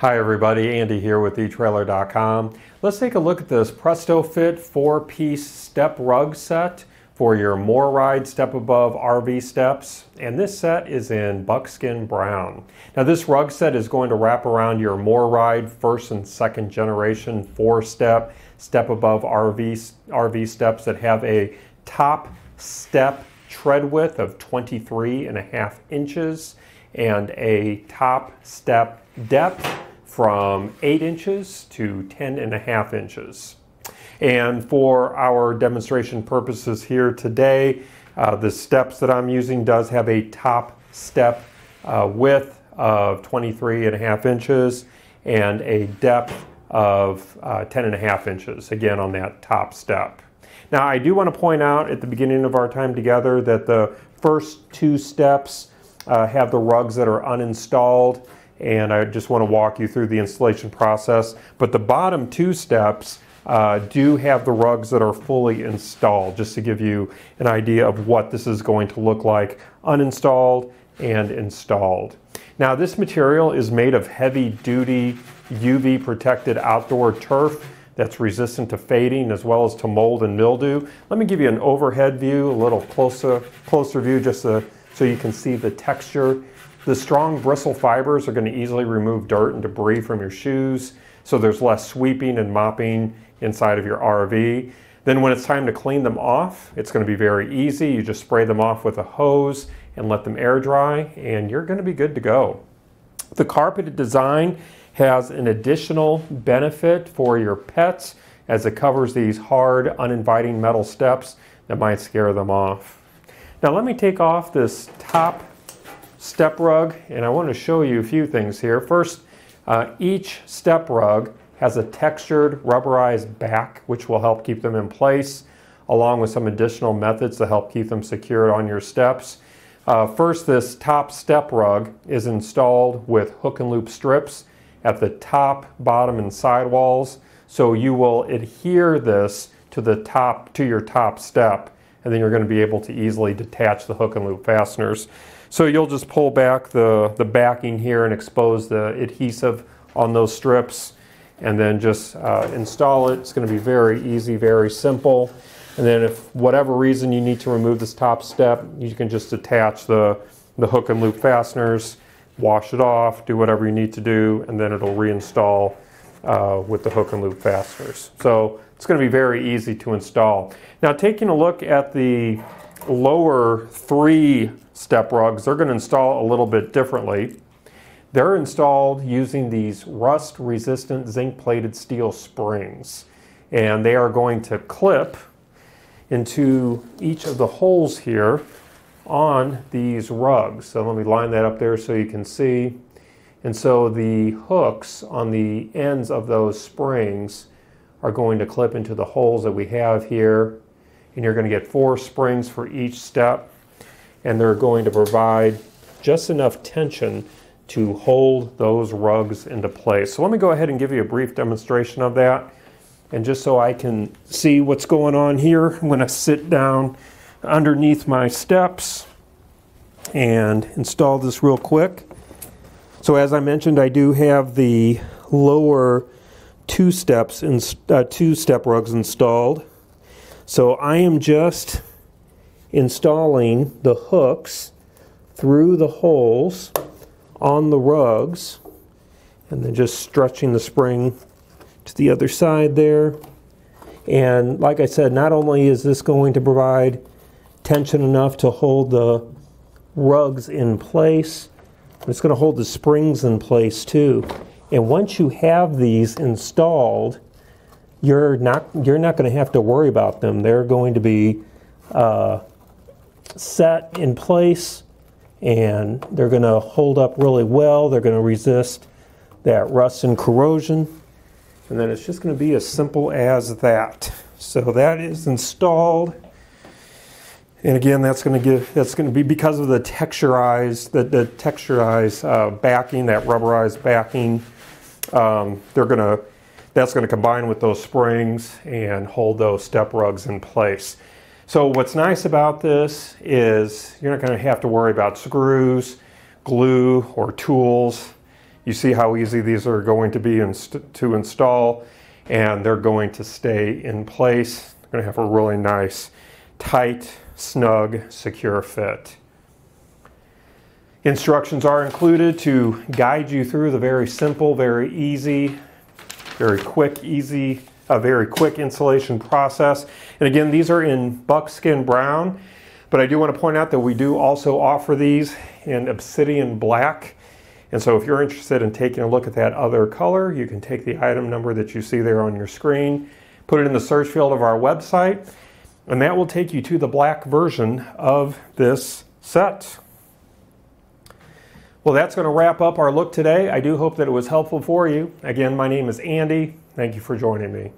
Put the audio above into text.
Hi everybody, Andy here with eTrailer.com. Let's take a look at this Prest-O-Fit four-piece step rug set for your MORryde StepAbove RV steps. And this set is in buckskin brown. Now this rug set is going to wrap around your MORryde first and second generation four step StepAbove RV, RV steps that have a top step tread width of 23 and a half inches and a top step depth from 8 inches to 10 and a half inches. And for our demonstration purposes here today, uh, the steps that I'm using does have a top step uh, width of 23 and a half inches and a depth of uh, 10 and a half inches, again on that top step. Now I do want to point out at the beginning of our time together that the first two steps uh, have the rugs that are uninstalled and I just want to walk you through the installation process. But the bottom two steps uh, do have the rugs that are fully installed, just to give you an idea of what this is going to look like uninstalled and installed. Now this material is made of heavy duty UV protected outdoor turf that's resistant to fading as well as to mold and mildew. Let me give you an overhead view, a little closer, closer view just to, so you can see the texture the strong bristle fibers are going to easily remove dirt and debris from your shoes, so there's less sweeping and mopping inside of your RV. Then when it's time to clean them off, it's going to be very easy. You just spray them off with a hose and let them air dry, and you're going to be good to go. The carpeted design has an additional benefit for your pets as it covers these hard, uninviting metal steps that might scare them off. Now let me take off this top step rug, and I want to show you a few things here. First, uh, each step rug has a textured rubberized back, which will help keep them in place, along with some additional methods to help keep them secured on your steps. Uh, first, this top step rug is installed with hook and loop strips at the top, bottom, and side walls. So you will adhere this to the top, to your top step, and then you're going to be able to easily detach the hook and loop fasteners. So you'll just pull back the, the backing here and expose the adhesive on those strips and then just uh, install it. It's going to be very easy, very simple. And then if whatever reason you need to remove this top step, you can just attach the, the hook and loop fasteners, wash it off, do whatever you need to do, and then it'll reinstall uh, with the hook and loop fasteners. So it's going to be very easy to install. Now taking a look at the lower three step rugs, they're going to install a little bit differently. They're installed using these rust resistant zinc plated steel springs and they are going to clip into each of the holes here on these rugs. So let me line that up there so you can see. And so the hooks on the ends of those springs are going to clip into the holes that we have here. And you're going to get four springs for each step and they're going to provide just enough tension to hold those rugs into place. So let me go ahead and give you a brief demonstration of that. And just so I can see what's going on here, I'm going to sit down underneath my steps and install this real quick. So as I mentioned, I do have the lower two steps in, uh, two step rugs installed. So I am just installing the hooks through the holes on the rugs and then just stretching the spring to the other side there. And like I said, not only is this going to provide tension enough to hold the rugs in place, it's going to hold the springs in place too. And once you have these installed, you're not you're not going to have to worry about them. They're going to be uh, set in place and they're going to hold up really well. They're going to resist that rust and corrosion. And then it's just going to be as simple as that. So that is installed. And again, that's going to give that's going to be because of the texturized the, the texturized uh, backing, that rubberized backing. Um, they're going to that's going to combine with those springs and hold those step rugs in place. So what's nice about this is you're not going to have to worry about screws, glue, or tools. You see how easy these are going to be inst- to install and they're going to stay in place. They're going to have a really nice, tight, snug, secure fit. Instructions are included to guide you through the very simple, very easy, very quick, easy, a very quick installation process. And again, these are in buckskin brown, but I do want to point out that we do also offer these in obsidian black. And so if you're interested in taking a look at that other color, you can take the item number that you see there on your screen, put it in the search field of our website, and that will take you to the black version of this set. Well, that's going to wrap up our look today. I do hope that it was helpful for you. Again, my name is Andy. Thank you for joining me.